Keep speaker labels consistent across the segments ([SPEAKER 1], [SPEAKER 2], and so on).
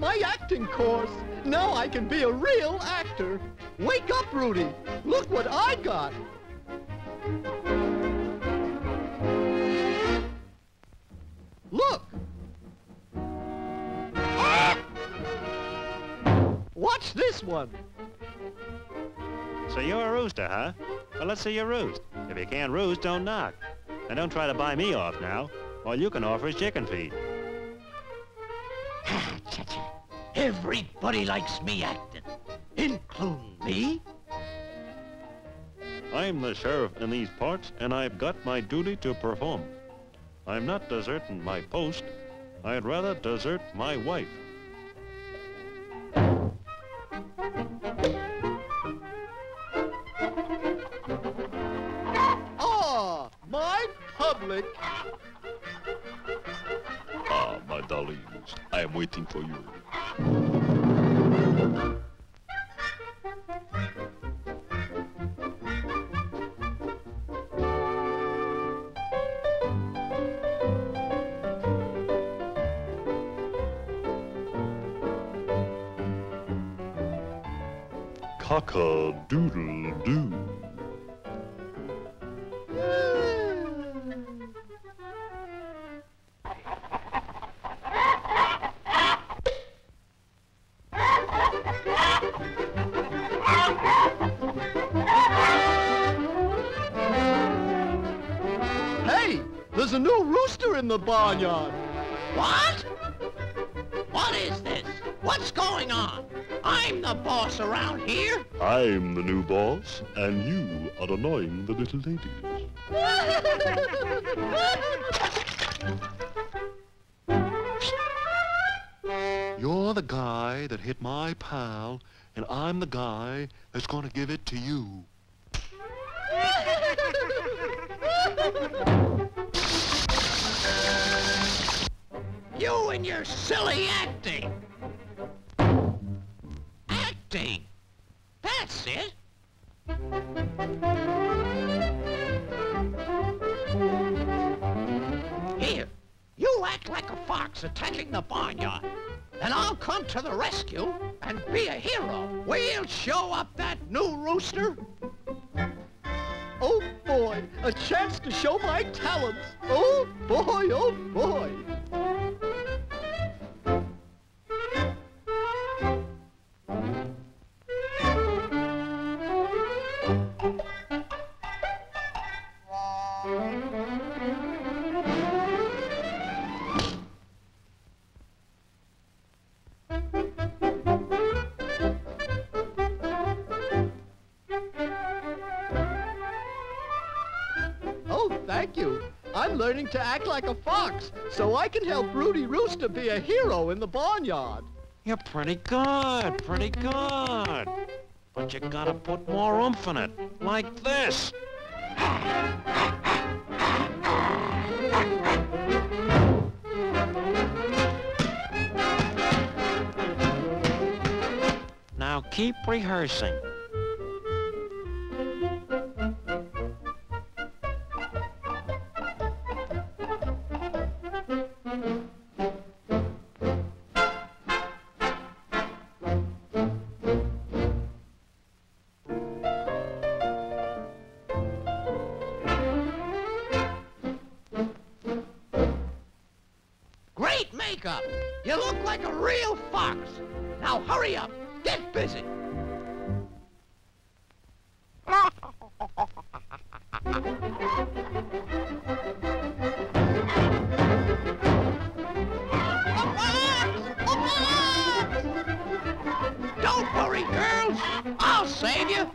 [SPEAKER 1] my acting course. Now I can be a real actor. Wake up, Rudy. Look what I got. Look. Ah! Watch this one.
[SPEAKER 2] So you're a rooster, huh? Well, let's see you roost. If you can't roost, don't knock. And don't try to buy me off now. All you can offer is chicken feed.
[SPEAKER 3] Cha-cha. Everybody likes me acting, including me.
[SPEAKER 2] I'm the sheriff in these parts, and I've got my duty to perform. I'm not deserting my post. I'd rather desert my wife.
[SPEAKER 1] Ah, my public.
[SPEAKER 4] Darlings, I am waiting for you. Cock-a-doodle-doo.
[SPEAKER 1] New rooster in the barnyard.
[SPEAKER 3] What? What is this? What's going on? I'm the boss around here.
[SPEAKER 4] I'm the new boss, and you are annoying the little ladies. You're the guy that hit my pal, and I'm the guy that's gonna give it to you.
[SPEAKER 3] You and your silly acting. Acting. That's it. Here, you act like a fox attacking the barnyard, and I'll come to the rescue and be a hero. We'll show up that new rooster.
[SPEAKER 1] Oh boy, a chance to show my talents. Oh boy, oh boy. Oh, thank you. I'm learning to act like a fox, so I can help Rudy Rooster be a hero in the barnyard.
[SPEAKER 2] You're pretty good, pretty good. But you gotta put more oomph in it, like this. Now keep rehearsing.
[SPEAKER 3] Makeup. You look like a real fox. Now hurry up. Get busy. Don't worry, girls. I'll save you.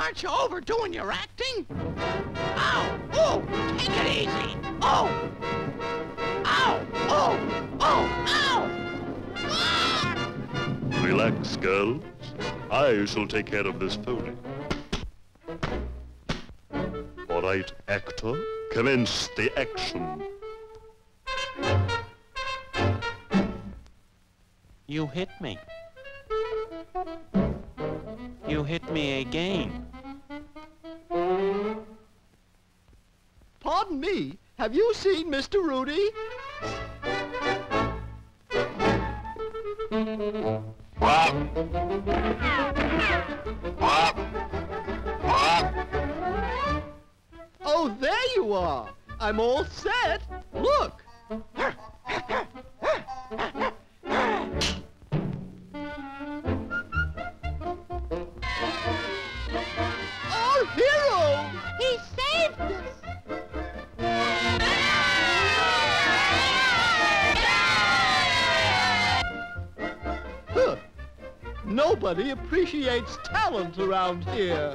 [SPEAKER 3] Aren't you overdoing your acting? Ow! Oh, take it easy. Oh! Ow! Oh! Oh! Ow! Ah!
[SPEAKER 4] Relax, girls. I shall take care of this pony. All right, actor, commence the action.
[SPEAKER 5] You hit me. You hit me again.
[SPEAKER 1] Pardon me, have you seen Mr. Rudy? Oh, there you are. I'm all set. Look. Nobody appreciates talent around here.